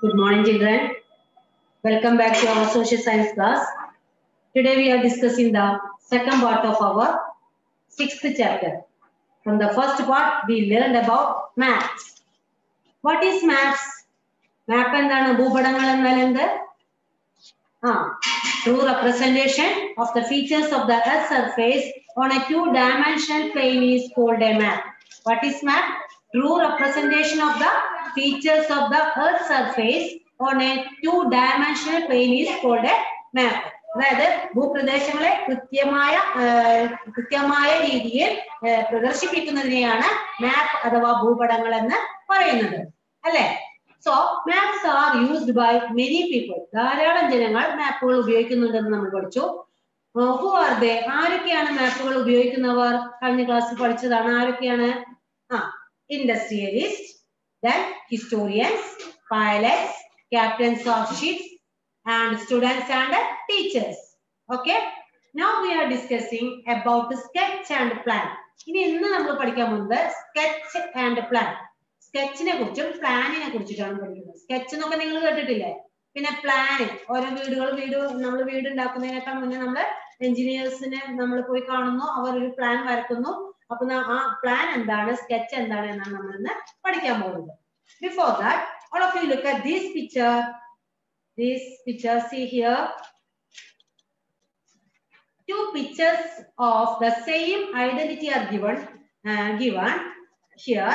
Good morning, children. Welcome back to our social science class. Today we are discussing the second part of our sixth chapter. From the first part, we learned about maps. What is maps? Map എന്താണ് ഭൂപടങ്ങൾ എന്നാൽ എന്ത് ആ true representation of the features of the earth surface on a two dimensional plane is called a map. What is map? True representation of the features of the earth surface on a two dimensional plane is called a map. അതായത് ഭൂപ്രദേശങ്ങളെ കൃത്യമായ കൃത്യമായ രീതിയിൽ പ്രദർശിപ്പിക്കുന്നതിനെയാണ് മാപ്പ് അഥവാ ഭൂപടങ്ങൾ എന്ന് പറയുന്നത്. അല്ലെ? So maps are used by many people ധാരാളം ജനങ്ങൾ മാപ്പുകൾ ഉപയോഗിക്കുന്നുണ്ടെന്ന് നമ്മൾ പഠിച്ചു. ഹു ആർ ദേ ആരൊക്കെയാണ് മാപ്പുകൾ ഉപയോഗിക്കുന്നവർ? കഴിഞ്ഞ ക്ലാസ്സിൽ പഠിച്ചതാണ് ആരൊക്കെയാണ്? ആ industrialist then historians, pilots, captains of ships and students and teachers. Okay? Now we are discussing about the sketch and plan. ഇനി ഇന്ന് നമ്മൾ പഠിക്കാൻ പോകുന്നത് സ്കെച്ച് ആൻഡ് പ്ലാൻ സ്കെച്ചിനെ കുറിച്ചും പ്ലാനിനെ കുറിച്ചിട്ടാണ് പഠിക്കുന്നത്. സ്കെച്ച് എന്നൊക്കെ നിങ്ങൾ കേട്ടിട്ടില്ലേ? പിന്നെ പ്ലാൻ ഓരോ വീടുകൾ വീട് നമ്മൾ വീട് ഉണ്ടാക്കുന്നതിനേക്കാൾ മുന്നേ നമ്മൾ എഞ്ചിനീയേഴ്സിനെ നമ്മൾ പോയി കാണുന്നു. അവർ ഒരു പ്ലാൻ വരക്കുന്നു. അപ്പൊ ന- ആ പ്ലാൻ എന്താണ് സ്കെച്ച് എന്താണ് എന്നാണ് നമ്മൾ ഇന്ന് പഠിക്കാൻ പോകുന്നത് before that all of you look at this picture this picture see here two pictures of the same identity are given uh, given here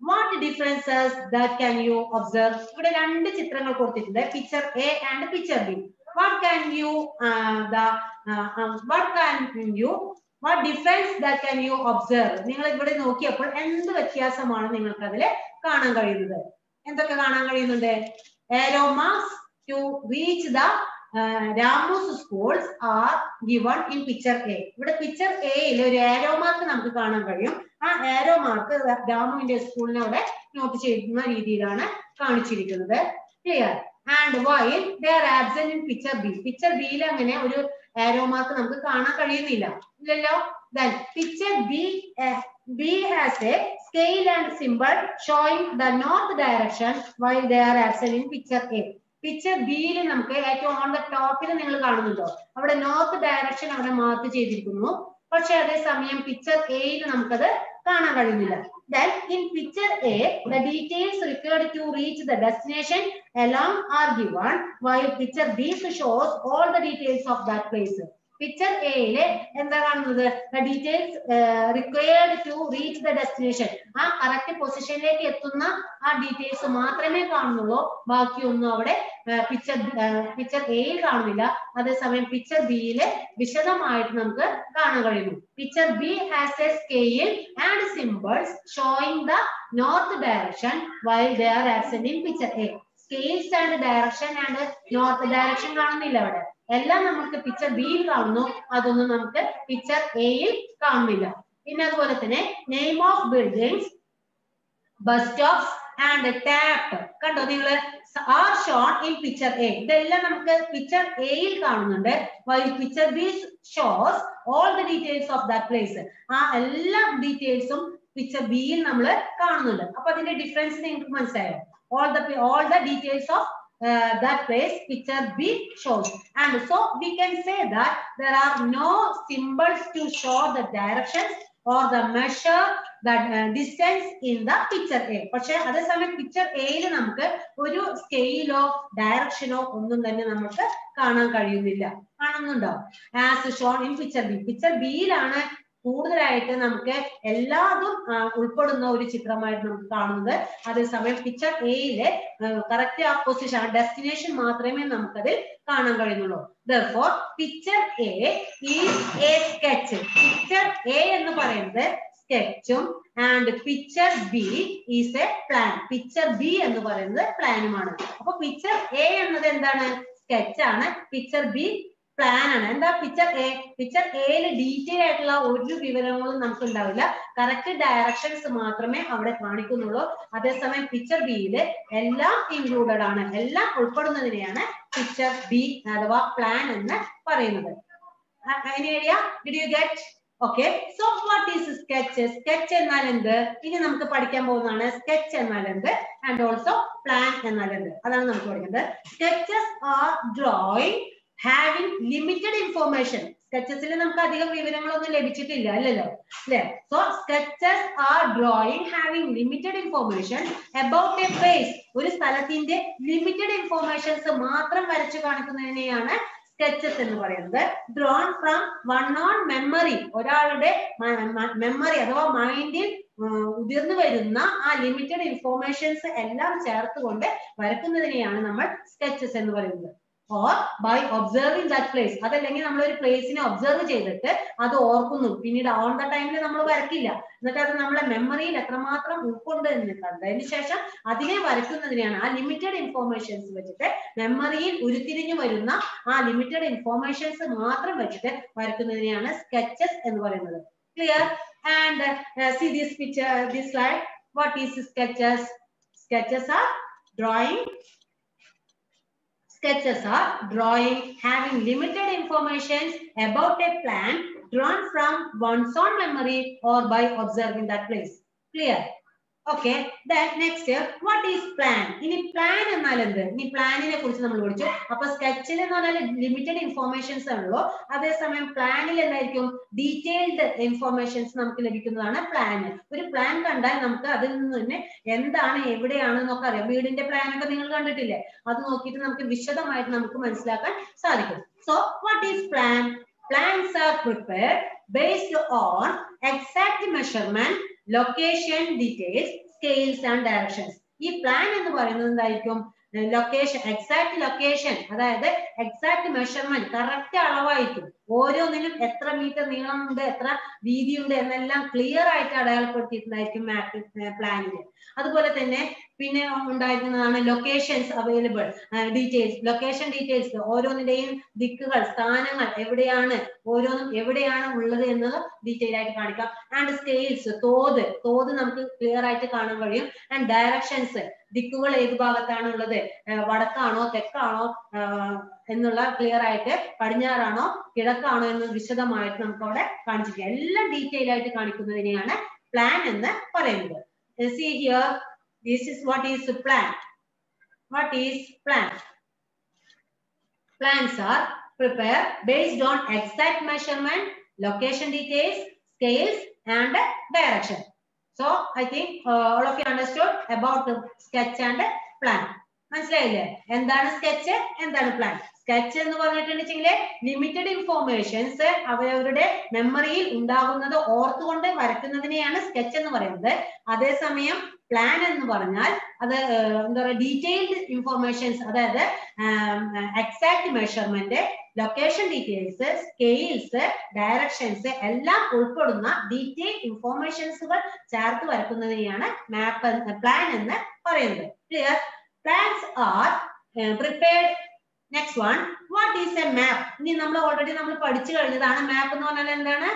what differences that can you observe ഇവിടെ രണ്ട് ചിത്രങ്ങൾ കൊടുത്തിട്ടുണ്ട് picture A and picture B what can you uh, the uh, um, what can you what difference that can you observe? നിങ്ങൾ ഇവിടെ നോക്കിയപ്പോൾ എന്ത് വ്യത്യാസമാണ് നിങ്ങൾക്ക് അതിൽ കാണാൻ കഴിയുന്നത്? എന്തൊക്കെ കാണാൻ കഴിയുന്നുണ്ട്? Marks to reach the Ramu's schools are given in picture A ഇവിടെ പിക്ചർ എയിൽ ഒരു ഏരോ മാർക്ക് നമുക്ക് കാണാൻ കഴിയും. ആ ഏരോ മാർക്ക് രാമുവിന്റെ സ്കൂളിനെ അവിടെ നോട്ട് ചെയ്യുന്ന രീതിയിലാണ് കാണിച്ചിരിക്കുന്നത്. Clear and while they're absent in picture B picture ബിയിൽ അങ്ങനെ ഒരു ഏരോ മാർക്ക് നമുക്ക് കാണാൻ കഴിയുന്നില്ല. ഇല്ലല്ലോ? Then picture B B has a scale and symbol showing the north direction while they are absent in picture A picture ബിയിൽ നമുക്ക് ഏറ്റവും ഓൺ ദ ടോപ്പിൽ നിങ്ങൾ കാണുന്നുണ്ടോ? അവിടെ നോർത്ത് ഡയറക്ഷൻ അവിടെ മാർക്ക് ചെയ്തിരിക്കുന്നു. പക്ഷെ അതേസമയം പിക്ചർ എയിൽ നമുക്കത് കാണാൻ കഴിയുന്നില്ല. Then in picture A the details required to reach the destination along are given while picture B shows all the details of that place picture എയിൽ എന്താ കാണുന്നത് details required to reach the destination ആ correct പൊസിഷനിലേക്ക് എത്തുന്ന ആ details മാത്രമേ കാണുന്നുള്ളൂ. ബാക്കിയൊന്നും അവിടെ പിക്ചർ പിക്ചർ എയിൽ കാണുന്നില്ല. അതേസമയം പിക്ചർ ബിയിൽ വിശദമായിട്ട് നമുക്ക് കാണാൻ കഴിയുന്നു. Picture B has a scale and symbols showing the north direction while they are absent in picture A scales and direction and north direction കാണുന്നില്ല അവിടെ. എല്ലാം നമുക്ക് പിക്ചർ ബിയിൽ കാണുന്നു. അതൊന്നും നമുക്ക് പിക്ചർ എയിൽ കാണുന്നില്ല. പിന്നെ അതുപോലെ തന്നെ name of buildings bus stops and tap കണ്ടോ നിങ്ങൾ are shown in picture A ഇതെല്ലാം നമുക്ക് പിക്ചർ എയിൽ കാണുന്നുണ്ട്. While picture B shows all the details of that place ആ എല്ലാ ഡീറ്റെയിൽസും പിക്ചർ ബിയിൽ നമ്മൾ കാണുന്നുണ്ട്. അപ്പൊ അതിന്റെ ഡിഫറൻസ് നിങ്ങൾക്ക് മനസ്സിലായോ? All the all the details of uh, that place picture B shown and so we can say that there are no symbols to show the directions or the measure that uh, distance in the picture A പക്ഷെ അതേസമയം picture എയിൽ നമുക്ക് ഒരു സ്കെയിലോ ഡയറക്ഷനോ ഒന്നും തന്നെ നമുക്ക് കാണാൻ കഴിയുന്നില്ല കാണുന്നുണ്ടോ as shown in picture B picture ബിയിലാണ് കൂടുതലായിട്ട് നമുക്ക് എല്ലാതും ഉൾപ്പെടുന്ന ഒരു ചിത്രമായിട്ട് നമുക്ക് കാണുന്നത് അതേസമയം പിക്ചർ എയിലെ കറക്റ്റ് പൊസിഷൻ ഡെസ്റ്റിനേഷൻ മാത്രമേ നമുക്കതിൽ കാണാൻ കഴിയുന്നുള്ളൂ. Picture A is a sketch picture A എന്ന് പറയുന്നത് സ്കെച്ചും and picture B is a plan picture B എന്ന് പറയുന്നത് പ്ലാനുമാണ് അപ്പൊ പിക്ചർ എ എന്നത് എന്താണ്? സ്കെച്ച് ആണ്. പിക്ചർ ബി പ്ലാൻ ആണ്. എന്താ പിക്ചർ എ പിക്ചർ എയിൽ ഡീറ്റെയിൽ ആയിട്ടുള്ള ഒരു വിവരങ്ങളും നമുക്ക് ഉണ്ടാവില്ല കറക്റ്റ് ഡയറക്ഷൻസ് മാത്രമേ അവിടെ കാണിക്കുന്നുള്ളൂ. അതേസമയം പിക്ചർ ബിയിൽ എല്ലാം ഇൻക്ലൂഡഡ് ആണ്. എല്ലാം ഉൾപ്പെടുന്നതിനെയാണ് പിക്ചർ ബി അഥവാ പ്ലാൻ എന്ന് പറയുന്നത്. idea? Did you get? Okay so what is sketch sketch എന്നാൽ എന്ത്? ഇനി നമുക്ക് പഠിക്കാൻ പോകുന്നതാണ് സ്കെച്ച് എന്നാൽ എന്ത്? ആൻഡ് ഓൾസോ പ്ലാൻ എന്നാൽ എന്ത്? അതാണ് നമുക്ക് പഠിക്കുന്നത് sketches are drawing having limited information സ്കെച്ചസിൽ നമുക്ക് അധികം വിവരങ്ങളൊന്നും ലഭിച്ചിട്ടില്ല അല്ലല്ലോ? അല്ലെ? So sketches are drawing having limited information about a place ഒരു സ്ഥലത്തിന്റെ ലിമിറ്റഡ് ഇൻഫോർമേഷൻസ് മാത്രം വരച്ചു കാണിക്കുന്നതിനെയാണ് സ്കെച്ചസ് എന്ന് പറയുന്നത്. Drawn from one on memory ഒരാളുടെ മെമ്മറി അഥവാ മൈൻഡിൽ ഉതിർന്നു വരുന്ന ആ ലിമിറ്റഡ് ഇൻഫോർമേഷൻസ് എല്ലാം ചേർത്തുകൊണ്ട് വരക്കുന്നതിനെയാണ് നമ്മൾ സ്കെച്ചസ് എന്ന് പറയുന്നത്. Or by observing that place അതല്ലെങ്കിൽ നമ്മൾ ഒരു പ്ലേസിനെ ഒബ്സർവ് ചെയ്തിട്ട് അത് ഓർക്കുന്നു. പിന്നീട് ഓൺ ദ ടൈമിൽ നമ്മൾ വരക്കില്ല എന്നിട്ട് അത് നമ്മളെ മെമ്മറിയിൽ എത്രമാത്രം ഉൾക്കൊണ്ട് എന്ന് കണ്ടതിന് ശേഷം അതിനെ വരയ്ക്കുന്നതിനെയാണ് ആ ലിമിറ്റഡ് ഇൻഫോർമേഷൻസ് വെച്ചിട്ട് മെമ്മറിയിൽ ഉരുത്തിരിഞ്ഞു വരുന്ന ആ ലിമിറ്റഡ് ഇൻഫോർമേഷൻസ് മാത്രം വെച്ചിട്ട് വരയ്ക്കുന്നതിനെയാണ് സ്കെച്ചസ് എന്ന് പറയുന്നത്. Clear and see this picture this slide what is sketches sketches are drawing sketches are drawing having limited information about a plant drawn from one's own memory or by observing that place. Clear? Okay next what is plan ഇനി plan എന്നാൽ എന്ത്? ഇനി പ്ലാനിനെ കുറിച്ച് നമ്മൾ പഠിച്ചു. അപ്പൊ സ്കെച്ചിൽ എന്ന് പറഞ്ഞാൽ ലിമിറ്റഡ് ഇൻഫോർമേഷൻസ് ആണല്ലോ അതേസമയം പ്ലാനിൽ എന്തായിരിക്കും? ഡീറ്റെയിൽഡ് ഇൻഫോർമേഷൻസ് നമുക്ക് ലഭിക്കുന്നതാണ് പ്ലാൻ ഒരു പ്ലാൻ കണ്ടാൽ നമുക്ക് അതിൽ നിന്ന് തന്നെ എന്താണ് എവിടെയാണ് എന്നൊക്കെ അറിയാം. വീടിന്റെ പ്ലാൻ ഒക്കെ നിങ്ങൾ കണ്ടിട്ടില്ലേ? അത് നോക്കിയിട്ട് നമുക്ക് വിശദമായിട്ട് നമുക്ക് മനസ്സിലാക്കാൻ സാധിക്കും. So what is plan plans are prepared based on exact measurement location details scales and directions ഈ പ്ലാൻ എന്ന് പറയുന്നത് എന്തായിരിക്കും? ലൊക്കേഷൻ എക്സാക്ട് ലൊക്കേഷൻ അതായത് എക്സാക്ട് മെഷർമെന്റ് കറക്റ്റ് അളവായിരിക്കും ഓരോന്നിനും എത്ര മീറ്റർ നീളമുണ്ട് എത്ര വീതിയുണ്ട് എന്നെല്ലാം ക്ലിയർ ആയിട്ട് അടയാളപ്പെടുത്തിയിട്ടുണ്ടായിരിക്കും മാപ്പ് പ്ലാനിൽ അതുപോലെ തന്നെ പിന്നെ ഉണ്ടായിരിക്കുന്നതാണ് locations available details location details ഓരോന്നിന്റെയും ദിക്കുകൾ സ്ഥാനങ്ങൾ എവിടെയാണ് ഓരോന്നും എവിടെയാണ് ഉള്ളത് എന്നത് ഡീറ്റെയിൽ ആയിട്ട് കാണിക്കാം. ആൻഡ് സ്കെയിൽസ് തോത് തോത് നമുക്ക് ക്ലിയർ ആയിട്ട് കാണാൻ കഴിയും. ആൻഡ് ഡയറക്ഷൻസ് ദിക്കുകൾ ഏത് ഭാഗത്താണ് ഉള്ളത് വടക്കാണോ തെക്കാണോ എന്നുള്ള ക്ലിയർ ആയിട്ട് പടിഞ്ഞാറാണോ കിഴക്കാണോ എന്ന് വിശദമായിട്ട് നമുക്ക് അവിടെ കാണിച്ചിരിക്കുക എല്ലാം ഡീറ്റെയിൽ ആയിട്ട് കാണിക്കുന്നതിനെയാണ് പ്ലാൻ എന്ന് പറയുന്നത്. See here this is what is plan what is plan plans are prepared based on exact measurement, location details, scales, and direction. So I think uh, all of you understood about the sketch and plan. മനസ്സിലായില്ലേ? എന്താണ് sketch എന്താണ് plan sketch എന്ന് പറഞ്ഞിട്ടുണ്ടെങ്കിൽ limited informations അവരവരുടെ മെമ്മറിയിൽ ഉണ്ടാകുന്നത് ഓർത്തുകൊണ്ട് വരയ്ക്കുന്നതിനെയാണ് sketch എന്ന് പറയുന്നത്. അതേസമയം പ്ലാൻ എന്ന് പറഞ്ഞാൽ അത് എന്താ പറയുക ഡീറ്റെയിൽഡ് ഇൻഫോർമേഷൻസ് അതായത് exact measurement location details scales directions എല്ലാം ഉൾപ്പെടുന്ന ഡീറ്റെയിൽ ഇൻഫോർമേഷൻസുകൾ ചേർത്ത് വരക്കുന്നതിനെയാണ് മാപ്പ് പ്ലാൻ എന്ന് പറയുന്നത്. Clear plans are prepared next one what is a map ഇനി നമ്മൾ ഓൾറെഡി നമ്മൾ പഠിച്ചു കഴിഞ്ഞതാണ് മാപ്പ് എന്ന് പറഞ്ഞാൽ എന്താണ്?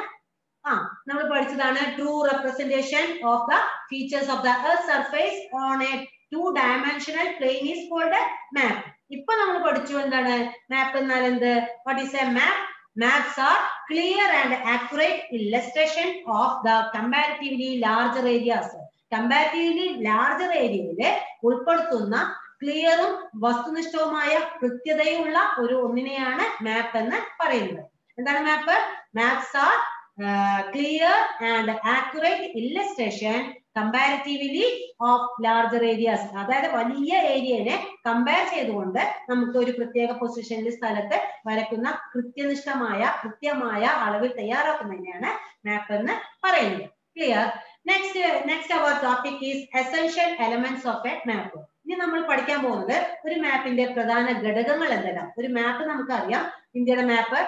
ആ നമ്മൾ പഠിച്ചതാണ് true representation of the features of the earth surface on a two dimensional plane is called map ഇപ്പൊ നമ്മൾ പഠിച്ചു എന്താണ്? മാപ്പ് എന്നാൽ എന്ത്? What is a map maps are clear and accurate illustration of the comparatively larger areas comparatively larger ഏരിയയിൽ ഉൾപ്പെടുത്തുന്ന ക്ലിയറും വസ്തുനിഷ്ഠവുമായ കൃത്യതയുള്ള ഒരു ഒന്നിനെയാണ് മാപ്പ് എന്ന് പറയുന്നത്. എന്താണ് map maps are clear and accurate illustration comparatively of larger areas അതായത് വലിയ ഏരിയനെ കമ്പയർ ചെയ്തുകൊണ്ട് നമുക്ക് ഒരു പ്രത്യേക പൊസിഷനിൽ സ്ഥലത്ത് വരക്കുന്ന കൃത്യനിഷ്ഠമായ കൃത്യമായ അളവിൽ തയ്യാറാക്കുന്നതിനെയാണ് മാപ്പ് എന്ന് പറയുന്നത്. Clear next next our topic is essential elements of a map ഇനി നമ്മൾ പഠിക്കാൻ പോകുന്നത് ഒരു മാപ്പിന്റെ പ്രധാന ഘടകങ്ങൾ എന്തെല്ലാം? ഒരു മാപ്പ് നമുക്കറിയാം. ഇന്ത്യയുടെ മാപ്പ്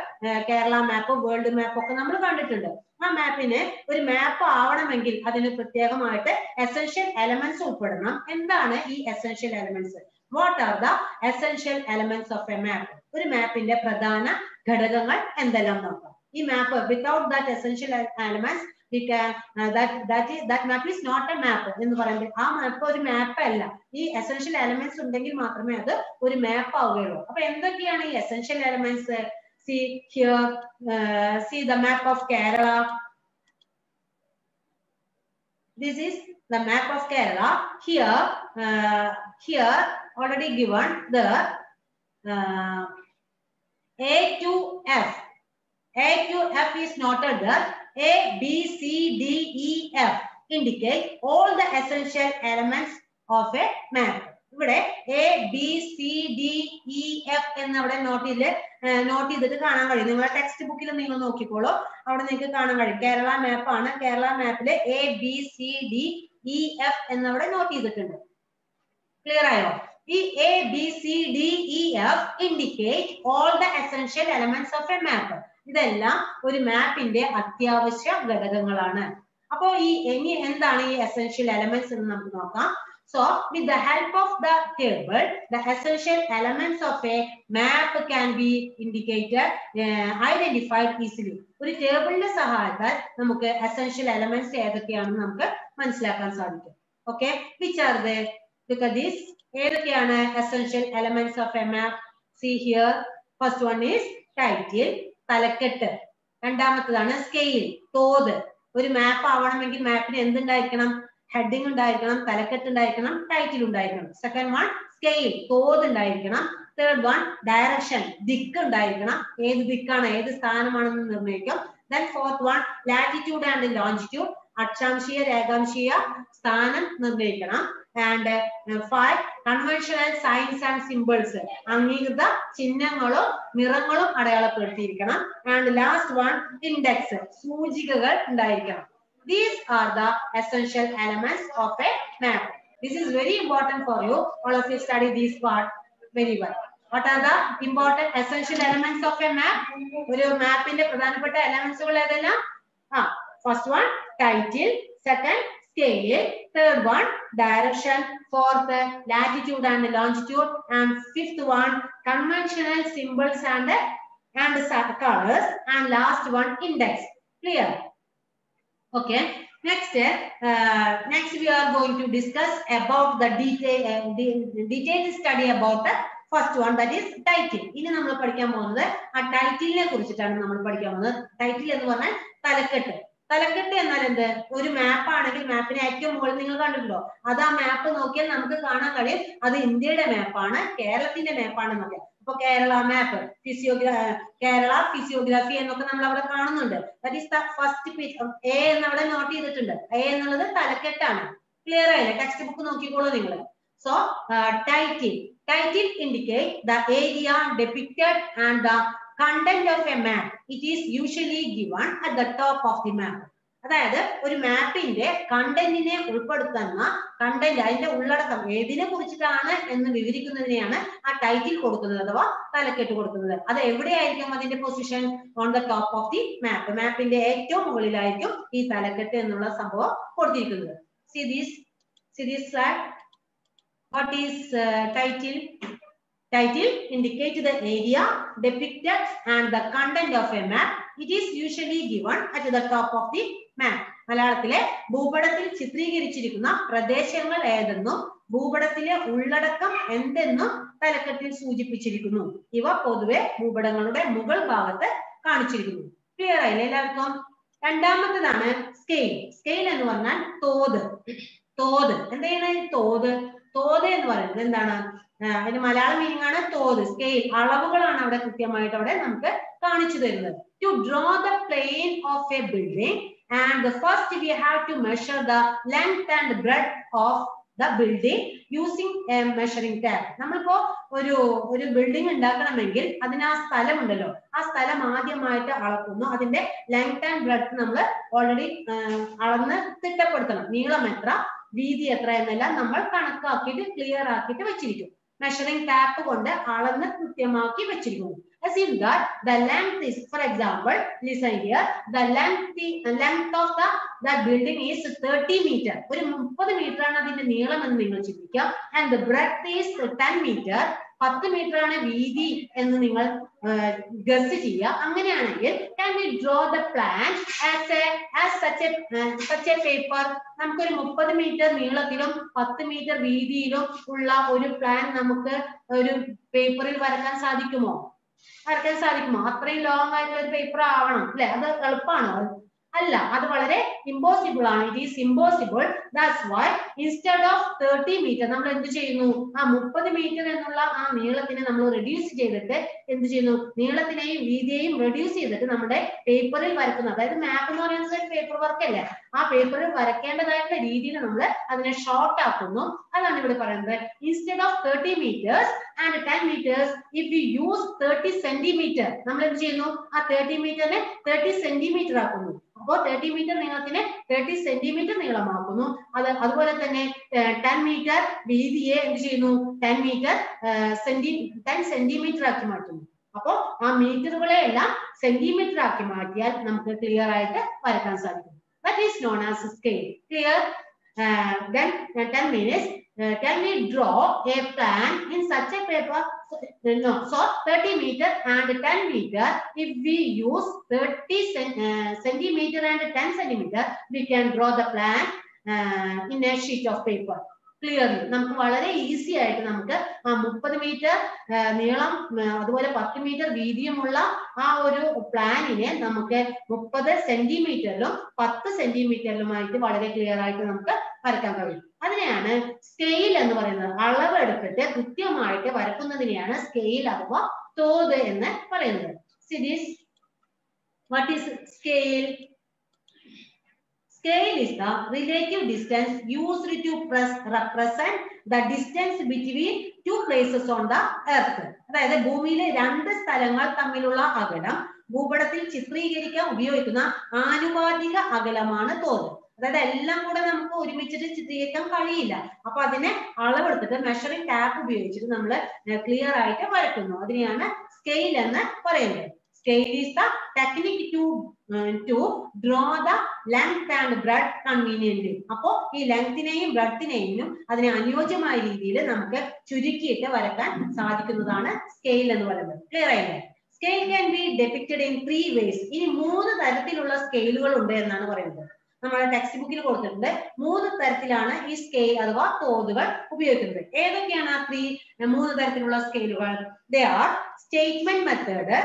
കേരള മാപ്പ് വേൾഡ് മാപ്പ് ഒക്കെ നമ്മൾ കണ്ടിട്ടുണ്ട്. ആ മാപ്പിന് ഒരു മാപ്പ് ആവണമെങ്കിൽ അതിന് പ്രത്യേകമായിട്ട് എസെൻഷ്യൽ എലമെന്റ്സ് ഉൾപ്പെടണം. എന്താണ് ഈ essential elements what are the essential elements of a map ഒരു മാപ്പിന്റെ പ്രധാന ഘടകങ്ങൾ എന്തെല്ലാം നോക്കാം. ഈ map without that essential elements we can uh, that that is that map is not a map എന്ന് പറയുമ്പോൾ ആ മാപ്പ് ഒരു മാപ്പ് അല്ല ഈ എസെൻഷ്യൽ എലമെന്റ്സ് ഉണ്ടെങ്കിൽ മാത്രമേ അത് ഒരു മാപ്പ് ആവുകയുള്ളൂ അപ്പൊ എന്തൊക്കെയാണ് ഈ essential elements see here uh, see the map of kerala this is the map of kerala here uh, here already given the uh, a to f a to f is noted there a b c d e f indicate all the essential elements of a map ഇവിടെ A B C D E F എന്നവിടെ note ചെയ്ത് note ചെയ്തിട്ട് കാണാൻ കഴിയും. നിങ്ങളുടെ text ബുക്കിൽ നിങ്ങൾ നോക്കിക്കോളൂ. അവിടെ നിങ്ങൾക്ക് കാണാൻ കഴിയും. കേരള മാപ്പ് ആണ്. കേരള മാപ്പിൽ A B C D E F എന്നവിടെ note ചെയ്തിട്ടുണ്ട്. ക്ലിയർ ആയോ? ഈ A B C D E F indicate all the essential elements of a map ഇതെല്ലാം ഒരു മാപ്പിന്റെ അത്യാവശ്യ ഘടകങ്ങളാണ്. അപ്പോ ഈ ഇനി എന്താണ് ഈ എസെൻഷ്യൽ എലമെന്റ്സ് എന്ന് നമുക്ക് നോക്കാം. So with the help of the table the essential elements of a map can be indicated identified easily. ഒരു ടേബിളിന്റെ സഹായത്താൽ നമുക്ക് എസെൻഷ്യൽ എലമെന്റ്സ് ഏതൊക്കെയാണെന്ന് നമുക്ക് മനസ്സിലാക്കാൻ സാധിക്കും. ഓക്കെ വിച്ച് ആർ ദിസ് ഏതൊക്കെയാണ് essential elements of a map see here first one is title തലക്കെട്ട്. രണ്ടാമത്തതാണ് സ്കെയിൽ തോത്. ഒരു മാപ്പ് ആവണമെങ്കിൽ മാപ്പിന് എന്തുണ്ടായിരിക്കണം? ഹെഡിങ് ഉണ്ടായിരിക്കണം തലക്കെട്ട് ഉണ്ടായിരിക്കണം ടൈറ്റിൽ ഉണ്ടായിരിക്കണം. സെക്കൻഡ് വൺ സ്കെയിൽ തോത് ഉണ്ടായിരിക്കണം. തേർഡ് വൺ ഡയറക്ഷൻ ദിക്ക് ഉണ്ടായിരിക്കണം. ഏത് ദിക്കാണ് ഏത് സ്ഥാനമാണെന്ന് നിർണയിക്കും. Then fourth one latitude and longitude അക്ഷാംശീയ രേഖാംശീയ സ്ഥാനം നിർണയിക്കണം. And five conventional signs and symbols അംഗീകൃത ചിഹ്നങ്ങളും നിറങ്ങളും അടയാളപ്പെടുത്തിയിരിക്കണം ആൻഡ് ലാസ്റ്റ് വൺ ഇൻഡെക്സ് സൂചികകൾ ഉണ്ടായിരിക്കണം These are the essential elements of a map. This is very important for you. All of you study this part very well. What are the important essential elements of a map? ഒരു മാപ്പിന്റെ പ്രധാനപ്പെട്ട എലമെന്റ്സുകൾ ഏതെല്ലാം ആ first one title second scale third one direction Fourth, latitude and longitude. And fifth one conventional symbols and, and colors. And last one, index. Clear? Okay. Next, uh, next we are going to discuss about the detail, uh, de detailed study about the first one that is title ഇനി നമ്മൾ പഠിക്കാൻ പോകുന്നത് ആ ടൈറ്റിലിനെ കുറിച്ചിട്ടാണ് നമ്മൾ പഠിക്കാൻ പോകുന്നത് title എന്ന് പറഞ്ഞാൽ തലക്കെട്ട് തലക്കെട്ട് എന്നാൽ എന്ത്? ഒരു മാപ്പ് ആണെങ്കിൽ മാപ്പിന് ഏറ്റവും മുകളിൽ നിങ്ങൾ കണ്ടിട്ടുണ്ടോ? അത് ആ മാപ്പ് നോക്കിയാൽ നമുക്ക് കാണാൻ കഴിയും. അത് ഇന്ത്യയുടെ മാപ്പാണ് കേരളത്തിന്റെ മാപ്പാണ് എന്നൊക്കെ അപ്പൊ Kerala map physiography Kerala physiography എന്നൊക്കെ നമ്മൾ അവിടെ കാണുന്നുണ്ട്. That is the first page A എന്ന് അവിടെ നോട്ട് ചെയ്തിട്ടുണ്ട്. എ എന്നുള്ളത് തലക്കെട്ടാണ്. ക്ലിയർ ആയില്ലേ? ടെക്സ്റ്റ് ബുക്ക് നോക്കിക്കോളൂ നിങ്ങൾ. So title title indicate the area depicted and the content of a map it is usually given at the top of the map അതായത് ഒരു മാപ്പിന്റെ കണ്ടന്റിനെ ഉൾപ്പെടുത്തുന്ന കണ്ടന്റ് അതിന്റെ ഉള്ളടക്കം ഏതിനെ കുറിച്ചിട്ടാണ് എന്ന് വിവരിക്കുന്നതിനെയാണ് ആ ടൈറ്റിൽ കൊടുക്കുന്നത് അഥവാ തലക്കെട്ട് കൊടുക്കുന്നത്. അത് എവിടെയായിരിക്കും അതിന്റെ position on the top of the map മാപ്പിന്റെ ഏറ്റവും മുകളിലായിരിക്കും ഈ തലക്കെട്ട് എന്നുള്ള സംഭവം കൊടുത്തിരിക്കുന്നത്. See this see this slide what is title Title indicate the area depicted and the content of a map. It is usually given at the top of the map. മലയാളത്തിലെ ഭൂപടത്തിൽ ചിത്രീകരിച്ചിരിക്കുന്ന പ്രദേശങ്ങൾ ഏതെന്നും ഭൂപടത്തിലെ ഉള്ളടക്കം എന്തെന്നും തലക്കെട്ടിൽ സൂചിപ്പിച്ചിരിക്കുന്നു. ഇവ പൊതുവെ ഭൂപടങ്ങളുടെ മുകൾ ഭാഗത്ത് കാണിച്ചിരിക്കുന്നു. ക്ലിയർ ആയില്ലേ എല്ലാവർക്കും? രണ്ടാമത്തേതാണ് സ്കെയിൽ സ്കെയിൽ എന്ന് പറഞ്ഞാൽ തോത്. തോത്. എന്താണ് തോത്? തോത് എന്ന് പറയുന്നത് എന്താണ്? അതിന് മലയാളം മീനിങ് ആണ് തോത് സ്കെയിൽ അളവുകളാണ് അവിടെ കൃത്യമായിട്ട് അവിടെ നമുക്ക് കാണിച്ചു തരുന്നത്. To draw the plane of a building and the first we have to measure the length and breadth of the building using a measuring tape നമ്മളിപ്പോ ഒരു ഒരു ബിൽഡിംഗ് ഉണ്ടാക്കണമെങ്കിൽ അതിന് ആ സ്ഥലം ഉണ്ടല്ലോ ആ സ്ഥലം ആദ്യമായിട്ട് അളക്കുന്നു. അതിന്റെ ലെങ്ത് ആൻഡ് ബ്രെഡ് നമ്മൾ ഓൾറെഡി അളന്ന് തിട്ടപ്പെടുത്തണം. നീളം എത്ര വീതി എത്ര എന്നെല്ലാം നമ്മൾ കണക്കാക്കിയിട്ട് ക്ലിയർ ആക്കിയിട്ട് വെച്ചിരിക്കും. മെഷറിംഗ് ടാപ്പ് കൊണ്ട് അളന്ന് കൃത്യമാക്കി വെച്ചിരിക്കുന്നു as if that the length is for example listen here the length the length of the that building is 30 meter ഒരു 30 മീറ്റർ ആണ് അതിന്റെ നീളം എന്ന് നിങ്ങൾ ചിന്തിക്കുക and the breadth is 10 meter പത്ത് മീറ്റർ ആണ് വീതി എന്ന് നിങ്ങൾ ഗസ് ചെയ്യുക. അങ്ങനെയാണെങ്കിൽ can we draw the plan as a as such a such a paper? നമുക്കൊരു മുപ്പത് മീറ്റർ നീളത്തിലും പത്ത് മീറ്റർ വീതിയിലും ഉള്ള ഒരു പ്ലാൻ നമുക്ക് ഒരു പേപ്പറിൽ വരക്കാൻ സാധിക്കുമോ? വരക്കാൻ സാധിക്കുമോ? അത്രയും ലോങ് ആയിട്ടുള്ള ഒരു പേപ്പർ ആവണം അല്ലെ? അത് എളുപ്പമാണോ. അല്ല അത് വളരെ ഇമ്പോസിബിൾ ആണ്. It is impossible that's why instead of thirty metre നമ്മൾ എന്ത് ചെയ്യുന്നു? ആ മുപ്പത് മീറ്റർ എന്നുള്ള ആ നീളത്തിനെ നമ്മൾ റെഡ്യൂസ് ചെയ്തിട്ട് എന്ത് ചെയ്യുന്നു? നീളത്തിനെയും വീതിയെയും റെഡ്യൂസ് ചെയ്തിട്ട് നമ്മുടെ പേപ്പറിൽ വരക്കുന്നു. അതായത് മാപ്പ് എന്ന് പറയുന്നത് പേപ്പർ വർക്ക് അല്ലേ? ആ പേപ്പറിൽ വരയ്ക്കേണ്ടതായിട്ടുള്ള രീതിയിൽ നമ്മൾ അതിനെ ഷോർട്ട് ആക്കുന്നു. അതാണ് ഇവിടെ പറയുന്നത്. Instead of thirty metres and ten metres if you use thirty centimetre നമ്മൾ എന്ത് ചെയ്യുന്നു? ആ തേർട്ടി മീറ്ററിനെ തേർട്ടി സെന്റിമീറ്റർ ആക്കുന്നു. അപ്പോൾ തേർട്ടി മീറ്റർ നീളത്തിനെ തേർട്ടി സെന്റിമീറ്റർ നീളമാക്കുന്നു. അത് അതുപോലെ തന്നെ ടെൻ മീറ്റർ വീതിയെ എന്ത് ചെയ്യുന്നു? Ten metre centi ten centimetre ആക്കി മാറ്റുന്നു. അപ്പോൾ ആ മീറ്ററുകളെ എല്ലാം സെന്റിമീറ്റർ ആക്കി മാറ്റിയാൽ നമുക്ക് ക്ലിയർ ആയിട്ട് വരക്കാൻ സാധിക്കും. That is known as scale clear ten minutes can we draw a plan in such a paper? No so 30 meter and 10 meter. If we use 30 cent, uh, centimeter and 10 centimeter we can draw the plan uh, in a sheet of paper. Clearly നമുക്ക് വളരെ easy ആയിട്ട് നമുക്ക് ആ മുപ്പത് metre നീളം അതുപോലെ പത്ത് metre വീതിയുമുള്ള ആ ഒരു പ്ലാനിനെ നമുക്ക് മുപ്പത് സെന്റിമീറ്ററിലും പത്ത് സെന്റിമീറ്ററിലുമായിട്ട് വളരെ ക്ലിയർ ആയിട്ട് നമുക്ക് വരയ്ക്കാൻ കഴിയും. അതിനെയാണ് സ്കെയിൽ എന്ന് പറയുന്നത്. അളവെടുത്തിട്ട് കൃത്യമായിട്ട് വരക്കുന്നതിനെയാണ് സ്കെയിൽ അഥവാ തോത് എന്ന് പറയുന്നത്. Series what is scale Scale? Is the relative distance used to represent the distance between two places on the earth. അതായത് ഭൂമിയിലെ രണ്ട് സ്ഥലങ്ങൾ തമ്മിലുള്ള അകലം ഭൂപടത്തിൽ ചിത്രീകരിക്കാൻ ഉപയോഗിക്കുന്ന ആനുപാതിക അകലമാണ് തോത്. അതായത് എല്ലാം കൂടെ നമുക്ക് ഒരുമിച്ചിട്ട് ചിത്രീകരിക്കാൻ കഴിയില്ല. അപ്പൊ അതിനെ അളവെടുത്തിട്ട് മെഷറിംഗ് ടാപ്പ് ഉപയോഗിച്ചിട്ട് നമ്മൾ ക്ലിയർ ആയിട്ട് വരക്കുന്നു അതിനെയാണ് സ്കെയിൽ എന്ന് പറയുന്നത്. Scale is the technique to to draw the length and breadth convenient അപ്പോ ഈ ലെങ്തിനെയും ബ്രെഡിനെയും അതിനെ അനുയോജ്യമായ രീതിയിൽ നമുക്ക് ചുരുക്കിയിട്ട് വരക്കാൻ സാധിക്കുന്നതാണ് സ്കെയിൽ എന്ന് പറയുന്നത്. ക്ലിയർ ആയില്ലേ? Scale can be depicted in three ways ഇനി മൂന്ന് തരത്തിലുള്ള സ്കെയിലുകൾ ഉണ്ട് എന്നാണ് പറയുന്നത്. നമ്മുടെ ടെക്സ്റ്റ് ബുക്കിൽ കൊടുത്തിട്ടുണ്ട്. മൂന്ന് തരത്തിലാണ് ഈ സ്കെയിൽ അഥവാ തോതുകൾ ഉപയോഗിക്കുന്നത്. ഏതൊക്കെയാണ് ആ ത്രീ മൂന്ന് തരത്തിലുള്ള സ്കെയിലുകൾ they are statement method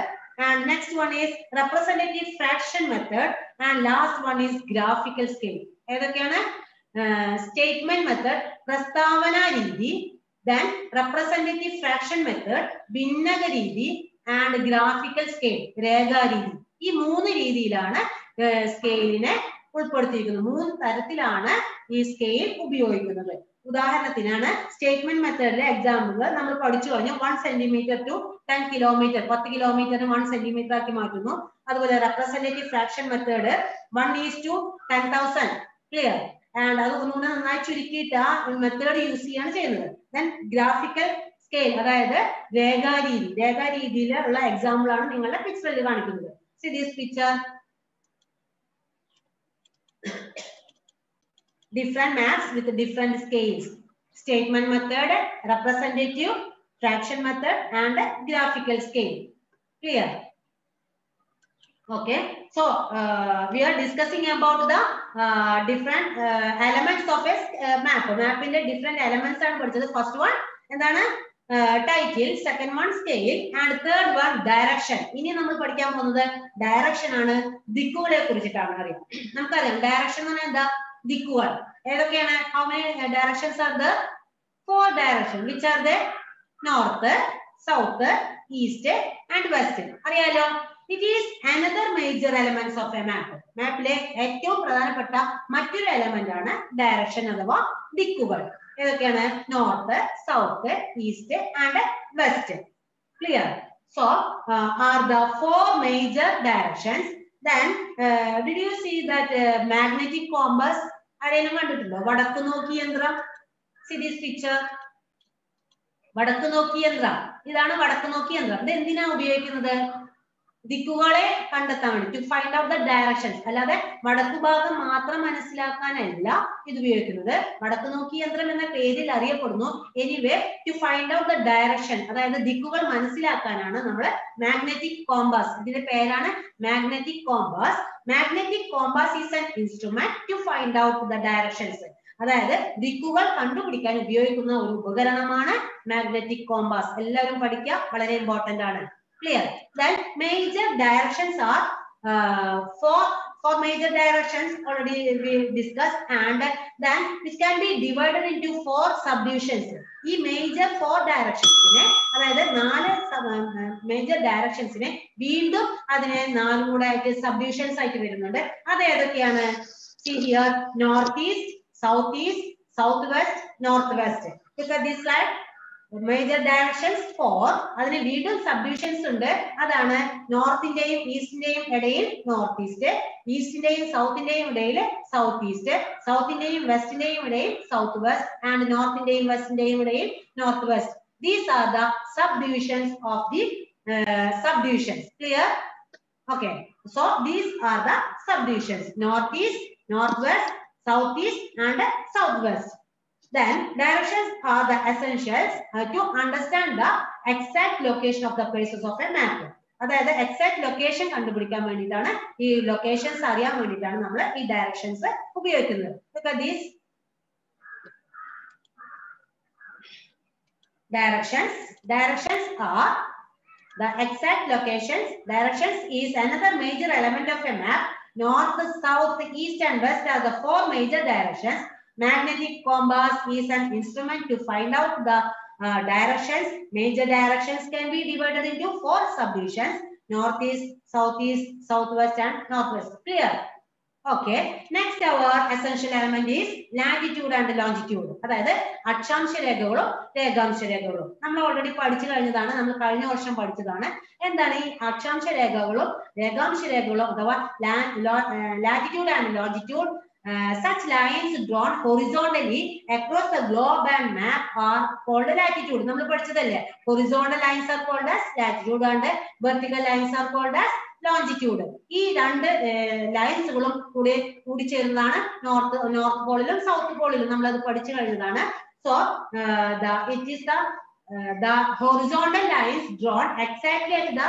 and next one is representative fraction method and last one is graphical scale ഏതൊക്കെയാണ്? സ്റ്റേറ്റ്മെന്റ് മെത്തേഡ് പ്രസ്താവന രീതി ദെൻ representative ഫ്രാക്ഷൻ മെത്തേഡ് ഭിന്നക രീതി ആൻഡ് ഗ്രാഫിക്കൽ സ്കെയിൽ രേഖാരീതി ഈ മൂന്ന് രീതിയിലാണ് സ്കെയിലിനെ ഉൾപ്പെടുത്തിയിരിക്കുന്നത് മൂന്ന് തരത്തിലാണ് ഈ സ്കെയിൽ ഉപയോഗിക്കുന്നത്. ഉദാഹരണത്തിനാണ് സ്റ്റേറ്റ്മെന്റ് മെത്തേഡിലെ എക്സാമ്പിൾ നമ്മൾ പഠിച്ചു കഴിഞ്ഞു. One centimetre to ten kilometre പത്ത് കിലോമീറ്ററിന് വൺ സെന്റിമീറ്റർ ആക്കി മാറ്റുന്നു. അതുപോലെ representative fraction method one is to ten thousand clear and അത് ഒന്നുകൂടെ നന്നായി ചുരുക്കിയിട്ട് ആ മെത്തേഡ് യൂസ് ചെയ്യാണ് ചെയ്യുന്നത്. ദെൻ ഗ്രാഫിക്കൽ സ്കെയിൽ അതായത് രേഖാരീതി. രേഖാരീതിയിലുള്ള എക്സാമ്പിൾ ആണ് നിങ്ങളുടെ പിക്ചറിൽ കാണിക്കുന്നത്. See this picture different maps with different scales. Statement method, representative, fraction method, and graphical scale. Clear? Okay. So, uh, we are discussing about the uh, different uh, elements of a uh, map. Map in the different elements are പഠിച്ചത് first one എന്താണ് title second one scale and third one direction ഇനി നമ്മൾ പഠിക്കാൻ പോകുന്നത് direction ആണ് ദിക്കുകളെ കുറിച്ചിട്ടാണ് അറിയാം നമുക്കറിയാം ഡയറക്ഷൻ എന്ന് പറഞ്ഞാൽ എന്താ ദിക്കുകൾ ഏതൊക്കെയാണ്? How many directions are the four direction which are the north south east and west അറിയാലോ? It is another major elements of a map മാപ്പിലെ ഏറ്റവും പ്രധാനപ്പെട്ട മറ്റൊരു എലമെന്റ് ആണ് ഡയറക്ഷൻ അഥവാ ദിക്കുകൾ. ഏതൊക്കെയാണ്? North south east and west clear so are the four major directions then did you see that magnetic compass ആരെയും കണ്ടിട്ടുണ്ടോ? വടക്ക് നോക്കി യന്ത്രം സി ദിസ് പിക്ചർ വടക്ക് നോക്കി യന്ത്രം. ഇതാണ് വടക്ക് നോക്കി യന്ത്രം. ഇത് എന്തിനാ ഉപയോഗിക്കുന്നത്? ദിക്കുകളെ കണ്ടെത്താൻ വേണ്ടി to find out the directions അല്ലാതെ വടക്കു ഭാഗം മാത്രം മനസ്സിലാക്കാനല്ല ഇത് ഉപയോഗിക്കുന്നത്. വടക്ക് നോക്കി യന്ത്രം എന്ന പേരിൽ അറിയപ്പെടുന്നു. Anyway to find out the direction അതായത് ദിക്കുകൾ മനസ്സിലാക്കാനാണ് നമ്മൾ മാഗ്നറ്റിക് കോമ്പാസ് ഇതിന്റെ പേരാണ് magnetic compass magnetic compass is an instrument to find out the directions അതായത് ദിക്കുകൾ കണ്ടുപിടിക്കാൻ ഉപയോഗിക്കുന്ന ഒരു ഉപകരണമാണ് മാഗ്നറ്റിക് കോമ്പാസ് എല്ലാവരും പഠിക്കുക. വളരെ ഇമ്പോർട്ടന്റ് ആണ്. Clear then major directions are uh, four four major directions already we discussed and then it can be divided into four subdivisions ഈ മേജർ ഫോർ ഡയറക്ഷൻസിനെ അതായത് നാല് മേജർ ഡയറക്ഷൻസിനെ വീണ്ടും അതിനെ നാലും കൂടെ ആയിട്ട് സബ്ഡിവിഷൻസ് ആയിട്ട് വരുന്നുണ്ട് അത് ഏതൊക്കെയാണ് south east south west north west look at this slide major directions four അതിന് വീണ്ടും സബ്ഡിവിഷൻസ് ഉണ്ട്. അതാണ് നോർത്തിന്റെയും ഈസ്റ്റിന്റെയും ഇടയിൽ നോർത്ത് ഈസ്റ്റ് ഈസ്റ്റിന്റെയും സൗത്തിന്റെയും ഇടയിൽ സൗത്ത് ഈസ്റ്റ് സൗത്തിന്റെയും വെസ്റ്റിന്റെയും ഇടയിൽ സൗത്ത് വെസ്റ്റ് ആൻഡ് നോർത്തിന്റെയും വെസ്റ്റിന്റെയും ഇടയിൽ north west these are the sub divisions of the sub divisions clear okay. So north east north west south east and south southwest then directions are the essentials uh, to understand the exact location of the places of a map അതായത് exact location കണ്ടുപിടിക്കാൻ വേണ്ടിയിട്ടാണ് ഈ locations അറിയാൻ വേണ്ടിയിട്ടാണ് നമ്മൾ ഈ directions ഉപയോഗിക്കുന്നത് these directions directions are the exact locations directions is another major element of a map north south east and west are the four major directions Magnetic compass is an instrument to find out the uh, directions major directions can be divided into four subdivisions northeast southeast southwest and northwest clear okay next our essential element is latitude and longitude അതായത് അക്ഷാംശ രേഖകളും രേഖാംശ രേഖകളും നമ്മൾ already പഠിച്ചു കഴിഞ്ഞതാണ് നമ്മൾ കഴിഞ്ഞ വർഷം പഠിച്ചതാണ് എന്താണ് ഈ അക്ഷാംശ രേഖകളും രേഖാംശ രേഖകളും അഥവാ latitude and longitude such lines drawn horizontally across the globe and map are called latitude നമ്മൾ പഠിച്ചതല്ലേ horizontal lines are called as latitude and vertical lines are called as longitude ഈ രണ്ട് ലൈൻസുകളും കൂടി കൂടിച്ചേരുന്നതാണ് നോർത്ത് നോർത്ത് പോളിലും സൗത്ത് പോളിലും നമ്മൾ അത് പഠിച്ചു കഴിഞ്ഞതാണ് so it is the horizontal lines drawn exactly at the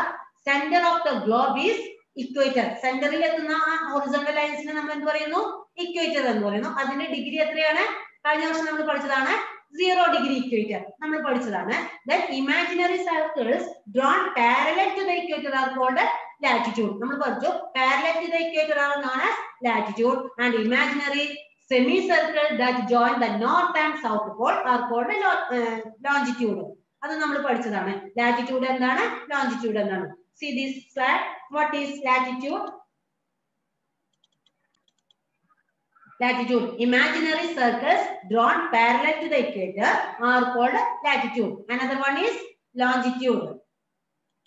centre of the globe is equator സെന്ററിൽ എത്തുന്ന ആ ഹൊറിസോണ്ടൽ ലൈൻസിനെ നമ്മൾ എന്ത് പറയുന്നു? ഇക്വേറ്റർ എന്ന് പറയുന്നു. അതിന്റെ ഡിഗ്രി എത്രയാണ്? കഴിഞ്ഞ വർഷം നമ്മൾ പഠിച്ചതാണ് സീറോ ഡിഗ്രി ഇക്വേറ്റർ നമ്മൾ പഠിച്ചതാണ്. Then imaginary circles drawn parallel to the equator are called latitude നമ്മൾ പഠിച്ചു. Parallel to the equator are known as latitude and imaginary semi circle that join the north and south pole are called longitude അത് നമ്മൾ പഠിച്ചതാണ്. Latitude എന്താണ്? Longitude എന്താണ്? See this slide. What is latitude? Latitude. Imaginary circles drawn parallel to the equator are called latitude. Another one is longitude.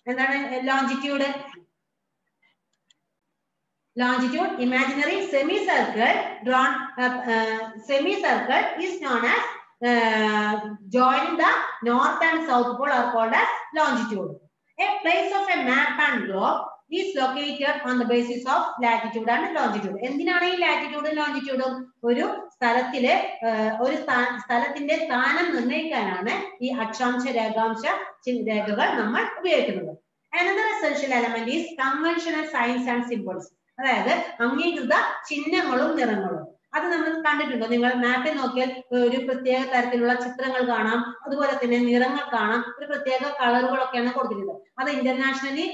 And then uh, longitude. Longitude, imaginary semicircle drawn uh, uh, semicircle is known as uh, joining the north and south pole are called as longitude. A place of a map and globe is located on the basis of latitude and longitude. എന്തിനാണ് ഈ ലാറ്റിറ്റ്യൂഡും ലോഞ്ചിറ്റ്യൂഡും ഒരു സ്ഥലത്തിലെ ഒരു സ്ഥലത്തിന്റെ സ്ഥാനം നിർണയിക്കാനാണ് ഈ അക്ഷാംശ രേഖാംശ രേഖകൾ നമ്മൾ ഉപയോഗിക്കുന്നത്. Another essential element is conventional signs and symbols. അതായത് അംഗീകൃത ചിഹ്നങ്ങളും നിറങ്ങളും. അത് നമ്മൾ കണ്ടിട്ടുണ്ട്. നിങ്ങൾ മാപ്പിൽ നോക്കിയാൽ ഒരു പ്രത്യേക തരത്തിലുള്ള ചിത്രങ്ങൾ കാണാം. അതുപോലെ തന്നെ നിറങ്ങൾ കാണാം. ഒരു പ്രത്യേക കളറുകളൊക്കെയാണ് കൊടുത്തിട്ടുള്ളത് അത് ഇന്റർനാഷണലി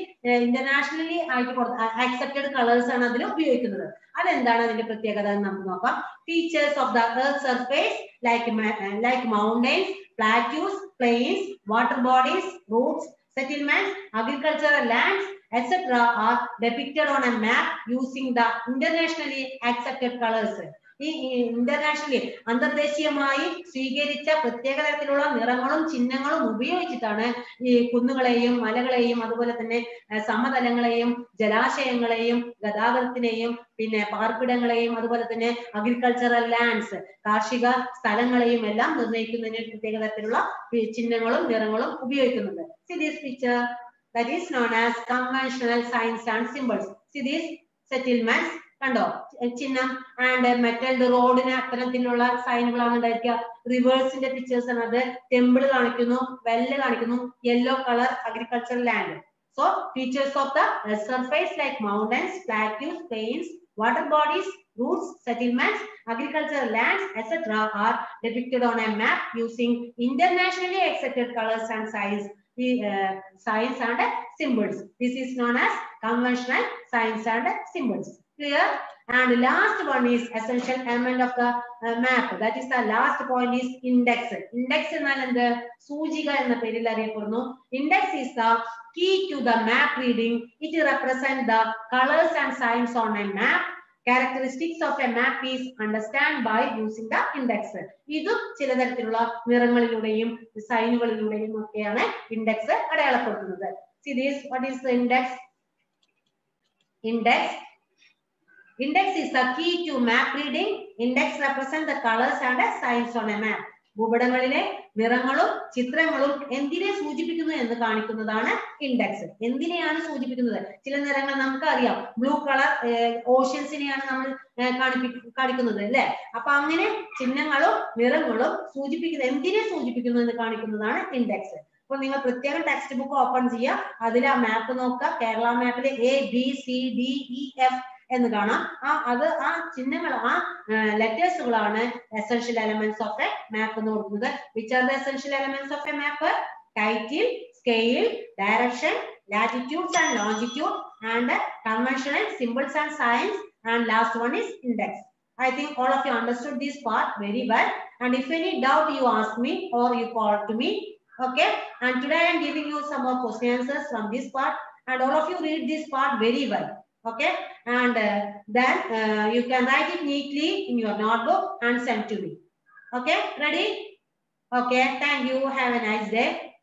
ഇന്റർനാഷണലി ആയിട്ട് ആക്സെപ്റ്റഡ് കളേഴ്സ് ആണ് അതിൽ ഉപയോഗിക്കുന്നത്. അതെന്താണ് അതിന്റെ പ്രത്യേകത എന്ന് നമുക്ക് നോക്കാം. Features of the earth surface like like mountains plateaus plains water bodies routes settlements, agricultural lands, etc. are depicted on a map using the internationally accepted colors. ഈ ഇന്റർനാഷണലി അന്തർദേശീയമായി സ്വീകരിച്ച പ്രത്യേക തരത്തിലുള്ള നിറങ്ങളും ചിഹ്നങ്ങളും ഉപയോഗിച്ചിട്ടാണ് ഈ കുന്നുകളെയും മലകളെയും അതുപോലെ തന്നെ സമതലങ്ങളെയും ജലാശയങ്ങളെയും ഗതാഗതത്തിനെയും പിന്നെ പാർപ്പിടങ്ങളെയും അതുപോലെ തന്നെ അഗ്രികൾച്ചറൽ ലാൻഡ്സ് കാർഷിക സ്ഥലങ്ങളെയും എല്ലാം നിർണയിക്കുന്നതിന് പ്രത്യേക തരത്തിലുള്ള ചിഹ്നങ്ങളും നിറങ്ങളും ഉപയോഗിക്കുന്നുണ്ട് see this picture that is known as conventional signs and symbols. See these settlements കണ്ടോ ചിഹ്നം ആൻഡ് മെറ്റൽ റോഡിന് അത്തരത്തിലുള്ള സൈനുകളാണ് ഉണ്ടായിരിക്കുക റിവേഴ്സിന്റെ പിക്ചേഴ്സ് ആണ് അത് ടെമ്പിൾ കാണിക്കുന്നു വെല്ല് കാണിക്കുന്നു yellow colour agriculture land so features of the surface like mountains plateaus plains water bodies, roots, settlements, agricultural lands, etc. are depicted on a map using internationally accepted colors and signs signs and symbols. This is known as conventional signs and symbols. Clear? And last one is essential element of the uh, map. That is the last point is index. Index എന്നാൽ എന്ത് സൂചിക എന്ന പേരിൽ അറിയപ്പെടുന്നു index is the key to the map reading. It represent the colors and signs on a map. Characteristics of a map is understand by using the index. ഇതും ചില തരത്തിലുള്ള നിറങ്ങളിലൂടെയും സൈനുകളിലൂടെയും ഒക്കെയാണ് ഇൻഡെക്സ് അടയാളപ്പെടുത്തുന്നത് See this, what is the index? Index Index is the key to map reading. Index represents the colors and the signs on a map. ഭൂപടങ്ങളിലെ നിറങ്ങളും ചിത്രങ്ങളും എന്തിനെ സൂചിപ്പിക്കുന്നു എന്ന് കാണിക്കുന്നതാണ് ഇൻഡെക്സ് എന്തിനെയാണ് സൂചിപ്പിക്കുന്നത്? ചില നിറങ്ങൾ നമുക്ക് അറിയാം ബ്ലൂ കളർ ഓഷ്യൻസിനെയാണ് നമ്മൾ കാണിക്കുന്നത് അല്ലെ? അപ്പൊ അങ്ങനെ ചിഹ്നങ്ങളും നിറങ്ങളും സൂചിപ്പിക്കുന്നത് എന്തിനെ സൂചിപ്പിക്കുന്നു എന്ന് കാണിക്കുന്നതാണ് ഇൻഡെക്സ് അപ്പൊ നിങ്ങൾ പ്രത്യേകം ടെക്സ്റ്റ് ബുക്ക് ഓപ്പൺ ചെയ്യുക. അതിൽ ആ മാപ്പ് നോക്കുക. Kerala മാപ്പിലെ A B C D E F എന്ന് കാണാം. ആ അത് ആ ചിഹ്നങ്ങളും ആ ലെറ്റേഴ്സുകളാണ് essential elements of a map എന്ന് കൊടുക്കുന്നത്. Which are the essential elements of a map title scale direction latitudes and longitude and conventional symbols and signs and last one is index I think all of you understood these part very well and if any doubt you ask me or you call to me okay and today I'm giving you some question answers from these part and all of you read these part very well okay? And uh, then uh, you can write it neatly in your notebook and send to me. Okay? Ready? Okay. Thank you. Have a nice day